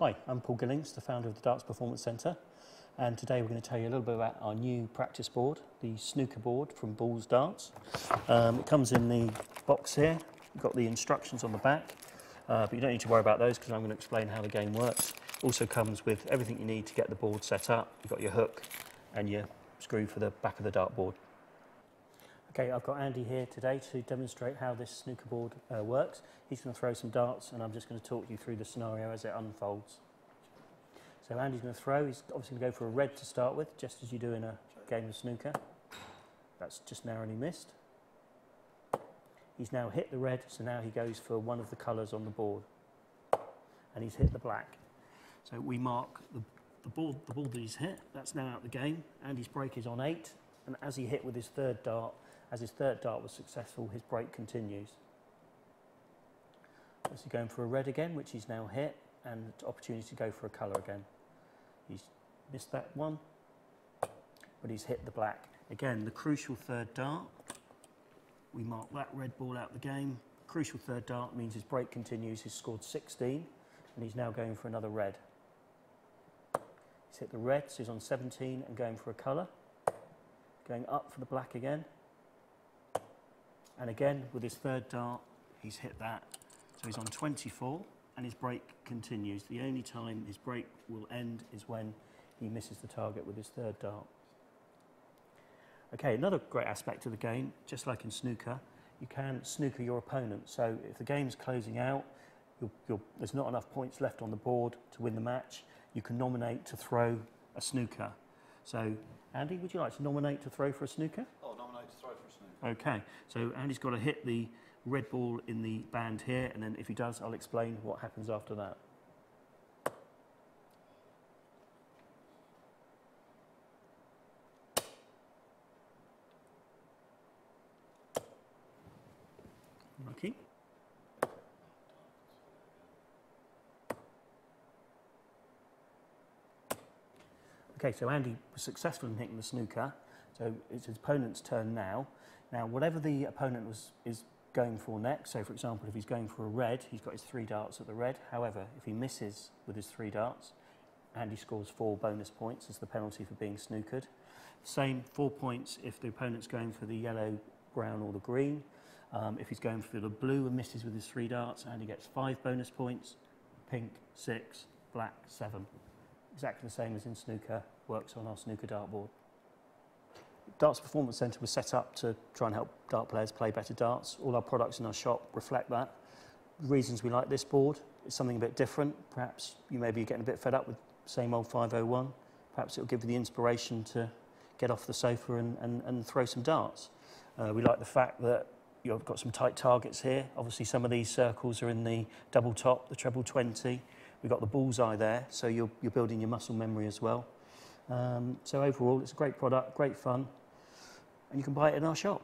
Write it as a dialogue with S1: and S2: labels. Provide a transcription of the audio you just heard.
S1: Hi, I'm Paul Gillings, the founder of the Darts Performance Centre, and today we're going to tell you a little bit about our new practice board, the snooker board from Bulls Darts. Um, it comes in the box here, you've got the instructions on the back, uh, but you don't need to worry about those because I'm going to explain how the game works. Also comes with everything you need to get the board set up. You've got your hook and your screw for the back of the dart board. Okay, I've got Andy here today to demonstrate how this snooker board uh, works. He's going to throw some darts and I'm just going to talk you through the scenario as it unfolds. So Andy's going to throw, he's obviously going to go for a red to start with, just as you do in a game of snooker. That's just narrowly missed. He's now hit the red, so now he goes for one of the colours on the board. And he's hit the black. So we mark the, the, ball, the ball that he's hit, that's now out of the game. Andy's break is on eight, and as he hit with his third dart, as his third dart was successful, his break continues. So he's going for a red again, which he's now hit, and opportunity to go for a colour again. He's missed that one, but he's hit the black. Again, the crucial third dart. We mark that red ball out the game. Crucial third dart means his break continues. He's scored 16, and he's now going for another red. He's hit the red, so he's on 17 and going for a colour. Going up for the black again. And again, with his third dart, he's hit that. So he's on 24 and his break continues. The only time his break will end is when he misses the target with his third dart. Okay, another great aspect of the game, just like in snooker, you can snooker your opponent. So if the game's closing out, you're, you're, there's not enough points left on the board to win the match, you can nominate to throw a snooker. So, Andy, would you like to nominate to throw for a snooker?
S2: Oh, nominate to throw for a snooker.
S1: Okay, so Andy's got to hit the red ball in the band here, and then if he does, I'll explain what happens after that. Okay. Okay, so Andy was successful in hitting the snooker, so it's his opponent's turn now. Now, whatever the opponent was, is going for next, so for example, if he's going for a red, he's got his three darts at the red. However, if he misses with his three darts, Andy scores four bonus points as the penalty for being snookered. Same, four points if the opponent's going for the yellow, brown or the green. Um, if he's going for the blue and misses with his three darts, Andy gets five bonus points. Pink, six, black, seven. Exactly the same as in snooker, works on our snooker dartboard. Darts Performance Centre was set up to try and help dart players play better darts. All our products in our shop reflect that. Reasons we like this board is something a bit different. Perhaps you may be getting a bit fed up with same old 501. Perhaps it'll give you the inspiration to get off the sofa and, and, and throw some darts. Uh, we like the fact that you've got some tight targets here. Obviously, some of these circles are in the double top, the treble 20. We've got the bullseye there, so you're, you're building your muscle memory as well. Um, so overall, it's a great product, great fun and you can buy it in our shop.